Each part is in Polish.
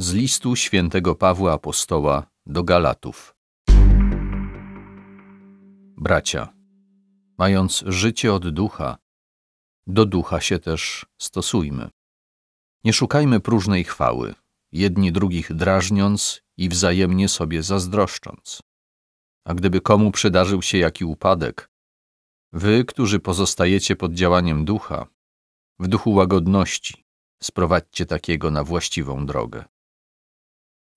Z listu świętego Pawła Apostoła do Galatów. Bracia, mając życie od ducha, do ducha się też stosujmy. Nie szukajmy próżnej chwały, jedni drugich drażniąc i wzajemnie sobie zazdroszcząc. A gdyby komu przydarzył się jaki upadek, wy, którzy pozostajecie pod działaniem ducha, w duchu łagodności, sprowadźcie takiego na właściwą drogę.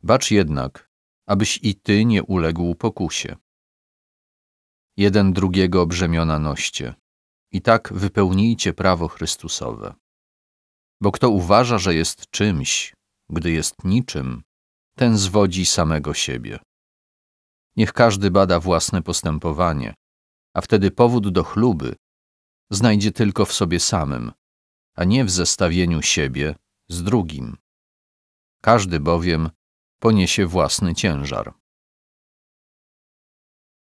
Bacz jednak, abyś i ty nie uległ pokusie. Jeden drugiego brzemiona noście i tak wypełnijcie prawo Chrystusowe. Bo kto uważa, że jest czymś, gdy jest niczym, ten zwodzi samego siebie. Niech każdy bada własne postępowanie, a wtedy powód do chluby znajdzie tylko w sobie samym, a nie w zestawieniu siebie z drugim. Każdy bowiem poniesie własny ciężar.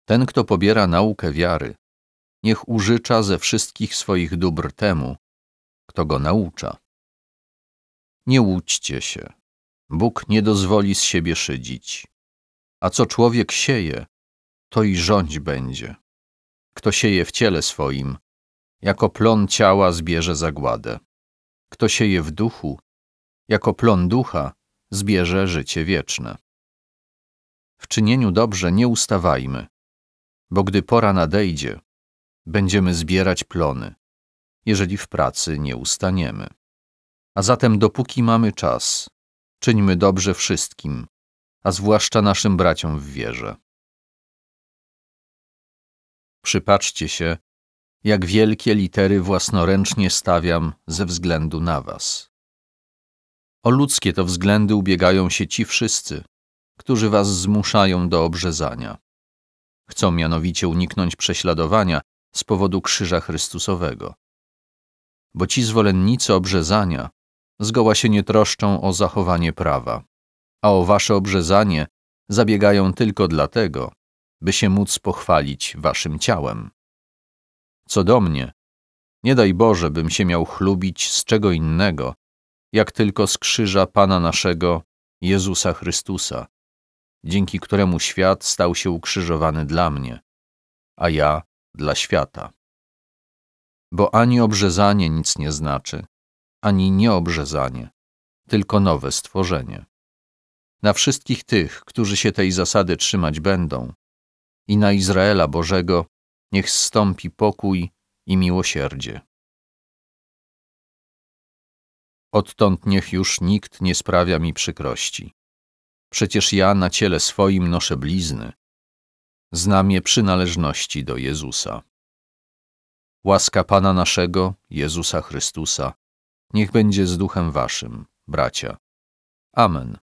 Ten, kto pobiera naukę wiary, niech użycza ze wszystkich swoich dóbr temu, kto go naucza. Nie łudźcie się. Bóg nie dozwoli z siebie szydzić. A co człowiek sieje, to i rządź będzie. Kto sieje w ciele swoim, jako plon ciała zbierze zagładę. Kto sieje w duchu, jako plon ducha zbierze życie wieczne. W czynieniu dobrze nie ustawajmy, bo gdy pora nadejdzie, będziemy zbierać plony, jeżeli w pracy nie ustaniemy. A zatem dopóki mamy czas, czyńmy dobrze wszystkim, a zwłaszcza naszym braciom w wierze. Przypatrzcie się, jak wielkie litery własnoręcznie stawiam ze względu na was. O ludzkie to względy ubiegają się ci wszyscy, którzy was zmuszają do obrzezania. Chcą mianowicie uniknąć prześladowania z powodu krzyża Chrystusowego. Bo ci zwolennicy obrzezania zgoła się nie troszczą o zachowanie prawa, a o wasze obrzezanie zabiegają tylko dlatego, by się móc pochwalić waszym ciałem. Co do mnie, nie daj Boże, bym się miał chlubić z czego innego, jak tylko z krzyża Pana naszego, Jezusa Chrystusa, dzięki któremu świat stał się ukrzyżowany dla mnie, a ja dla świata. Bo ani obrzezanie nic nie znaczy, ani nieobrzezanie, tylko nowe stworzenie. Na wszystkich tych, którzy się tej zasady trzymać będą, i na Izraela Bożego niech zstąpi pokój i miłosierdzie. Odtąd niech już nikt nie sprawia mi przykrości. Przecież ja na ciele swoim noszę blizny, znamie przynależności do Jezusa. Łaska Pana naszego, Jezusa Chrystusa, niech będzie z duchem waszym, bracia. Amen.